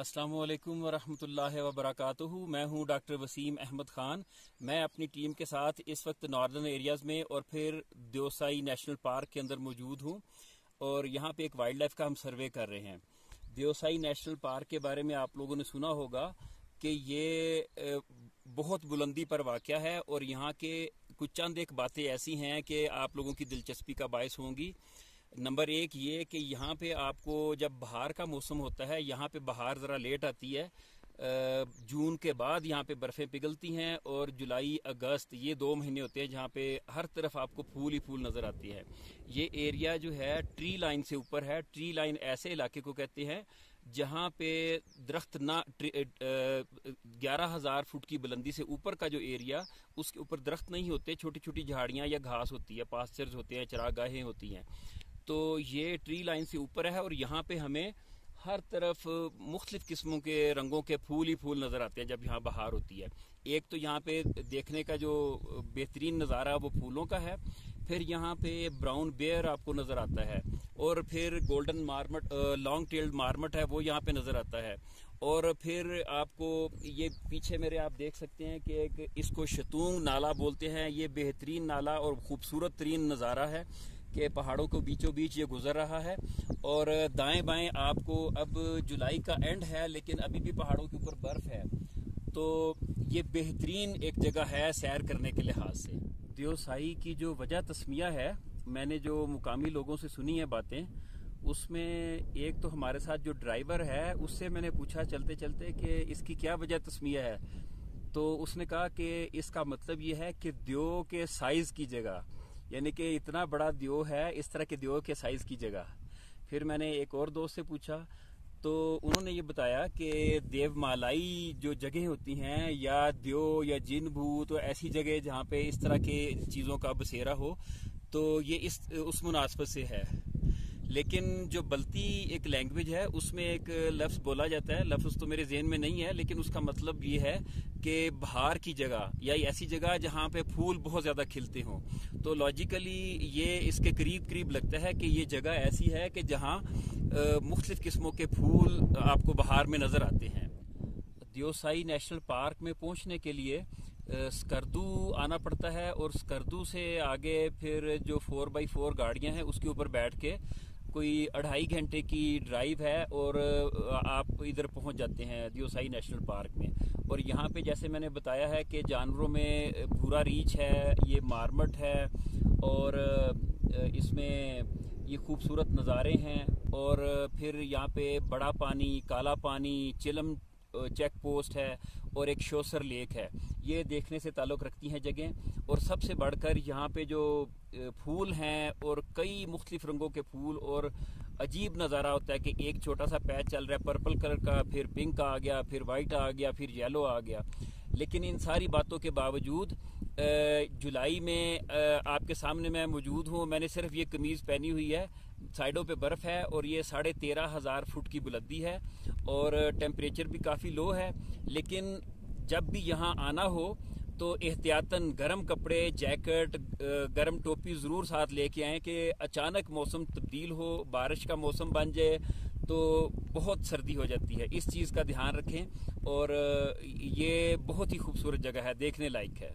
अस्सलाम वालेकुम वरहमतुल्लाहि वबरकातुहू। मैं हूँ डॉक्टर वसीम अहमद खान। मैं अपनी टीम के साथ इस वक्त नॉर्दर्न एरियाज़ में और फिर देवसाई नेशनल पार्क के अंदर मौजूद हूँ और यहाँ पे एक वाइल्ड लाइफ का हम सर्वे कर रहे हैं। देवसाई नेशनल पार्क के बारे में आप लोगों ने सुना होगा कि ये बहुत बुलंदी पर वाक़ है और यहाँ के कुछ चंद एक बातें ऐसी हैं कि आप लोगों की दिलचस्पी का बायस होंगी। नंबर एक ये कि यहाँ पे आपको जब बहार का मौसम होता है, यहाँ पे बहार ज़रा लेट आती है जून के बाद यहाँ पे बर्फ़ें पिघलती हैं और जुलाई, अगस्त ये दो महीने होते हैं जहाँ पे हर तरफ़ आपको फूल ही फूल नज़र आती है। ये एरिया जो है ट्री लाइन से ऊपर है। ट्री लाइन ऐसे इलाके को कहते हैं जहाँ पे दरख्त ना ग्यारह हज़ार फुट की बुलंदी से ऊपर का जो एरिया, उसके ऊपर दरख्त नहीं होते छोटी छोटी झाड़ियाँ या घास होती है, पास्चर्स होते हैं, चरागाहें होती हैं। तो ये ट्री लाइन से ऊपर है और यहाँ पे हमें हर तरफ़ मुख्तलिफ़ किस्मों के रंगों के फूल ही फूल नज़र आते हैं जब यहाँ बहार होती है। एक तो यहाँ पे देखने का जो बेहतरीन नज़ारा वो फूलों का है, फिर यहाँ पे ब्राउन बेयर आपको नज़र आता है और फिर golden marmot long tailed marmot है वो यहाँ पे नज़र आता है। और फिर आपको ये पीछे मेरे आप देख सकते हैं कि एक इसको शतूंग नाला बोलते हैं, ये बेहतरीन नाला और खूबसूरत तरीन नज़ारा है। के पहाड़ों को बीचों बीच ये गुजर रहा है और दाएँ बाएँ आपको अब जुलाई का एंड है, लेकिन अभी भी पहाड़ों के ऊपर बर्फ़ है। तो ये बेहतरीन एक जगह है सैर करने के लिहाज से। दियोसाई की जो वजह तस्मिया है, मैंने जो मुकामी लोगों से सुनी है बातें, उसमें एक तो हमारे साथ जो ड्राइवर है, उससे मैंने पूछा चलते चलते कि इसकी क्या वजह तस्मिया है। तो उसने कहा कि इसका मतलब ये है कि द्यो के साइज़ की जगह यानी कि इतना बड़ा दियो है, इस तरह के दियो के साइज़ की जगह। फिर मैंने एक और दोस्त से पूछा तो उन्होंने ये बताया कि देवमालाई जो जगह होती हैं, या दियो या जिन भूत तो ऐसी जगह जहाँ पे इस तरह के चीज़ों का बसेरा हो तो ये इस, उस मुनासबत से है। लेकिन जो बल्ती एक लैंग्वेज है, उसमें एक लफ्ज बोला जाता है। लफ्ज तो मेरे जेन में नहीं है, लेकिन उसका मतलब ये है कि बाहर की जगह, या ऐसी जगह जहाँ पे फूल बहुत ज़्यादा खिलते हों। तो लॉजिकली ये इसके करीब करीब लगता है कि ये जगह ऐसी है कि जहाँ मुख्तलिफ़ किस्मों के फूल आपको बाहर में नज़र आते हैं। दियोसाई नेशनल पार्क में पहुँचने के लिए स्कर्दू आना पड़ता है और स्कर्दू से आगे फिर जो फोर बाई फोर गाड़ियाँ हैं, उसके ऊपर बैठ के कोई अढ़ाई घंटे की ड्राइव है और आप इधर पहुँच जाते हैं दियोसाई नेशनल पार्क में। और यहाँ पे जैसे मैंने बताया है कि जानवरों में भूरा रीछ है, ये मारमट है और इसमें ये खूबसूरत नज़ारे हैं। और फिर यहाँ पे बड़ा पानी, काला पानी, चिलम चेक पोस्ट है और एक शोसर लेक है। ये देखने से ताल्लुक़ रखती हैं जगह और सबसे बढ़कर यहाँ पे जो फूल हैं और कई मुख्तलिफ़ रंगों के फूल और अजीब नज़ारा होता है कि एक छोटा सा पैच चल रहा है, पर्पल कलर का, फिर पिंक आ गया, फिर वाइट आ गया, फिर येलो आ गया। लेकिन इन सारी बातों के बावजूद जुलाई में आपके सामने मैं मौजूद हूँ। मैंने सिर्फ़ ये कमीज़ पहनी हुई है, साइडों पे बर्फ़ है और ये साढ़े तेरह हज़ार फुट की बुलंदी है और टेम्परेचर भी काफ़ी लो है। लेकिन जब भी यहाँ आना हो तो एहतियातन गर्म कपड़े, जैकेट गर्म टोपी ज़रूर साथ लेके आएँ कि अचानक मौसम तब्दील हो, बारिश का मौसम बन जाए तो बहुत सर्दी हो जाती है। इस चीज़ का ध्यान रखें और ये बहुत ही खूबसूरत जगह है, देखने लायक है।